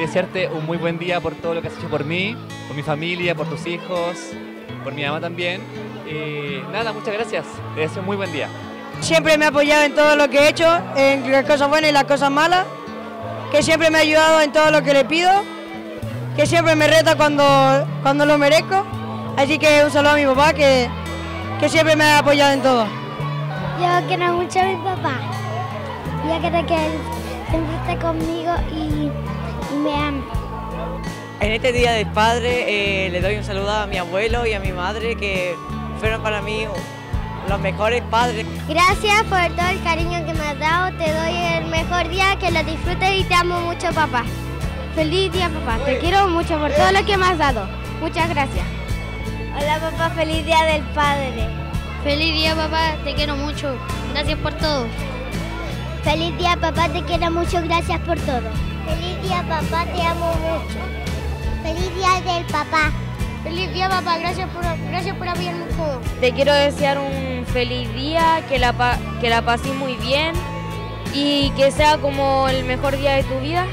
Desearte un muy buen día por todo lo que has hecho por mí, por mi familia, por tus hijos, por mi mamá también. Y nada, muchas gracias. Te deseo un muy buen día. Siempre me ha apoyado en todo lo que he hecho, en las cosas buenas y las cosas malas. Que siempre me ha ayudado en todo lo que le pido. Que siempre me reta cuando, cuando lo merezco. Así que un saludo a mi papá que, que siempre me ha apoyado en todo. Yo quiero mucho a mi papá. Yo quiero que él siempre esté conmigo y, y me ame. En este Día del Padre eh, le doy un saludo a mi abuelo y a mi madre que fueron para mí los mejores padres. Gracias por todo el cariño que me has dado. Te doy el mejor día, que lo disfrutes y te amo mucho, papá. Feliz día, papá. Te quiero mucho por todo lo que me has dado. Muchas gracias. Hola, papá. Feliz día del padre. Feliz día, papá. Te quiero mucho. Gracias por todo. Feliz día, papá. Te quiero mucho. Gracias por todo. Feliz día, papá. Te amo mucho. Feliz día del papá. Feliz día, papá. Gracias por, gracias por apoyarme todo. Te quiero desear un feliz día, que la, pa- que la pases muy bien y que sea como el mejor día de tu vida.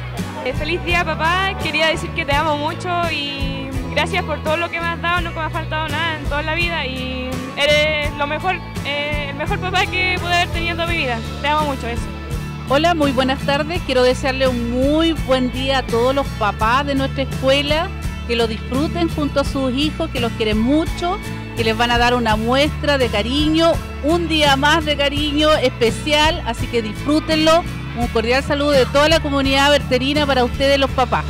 Eh, Feliz día papá, quería decir que te amo mucho y gracias por todo lo que me has dado, nunca me ha faltado nada en toda la vida y eres lo mejor, eh, el mejor papá que pude haber tenido en toda mi vida. Te amo mucho eso. Hola, muy buenas tardes. Quiero desearle un muy buen día a todos los papás de nuestra escuela, que lo disfruten junto a sus hijos, que los quieren mucho, que les van a dar una muestra de cariño, un día más de cariño especial, así que disfrútenlo. Un cordial saludo de toda la comunidad verterina para ustedes los papás.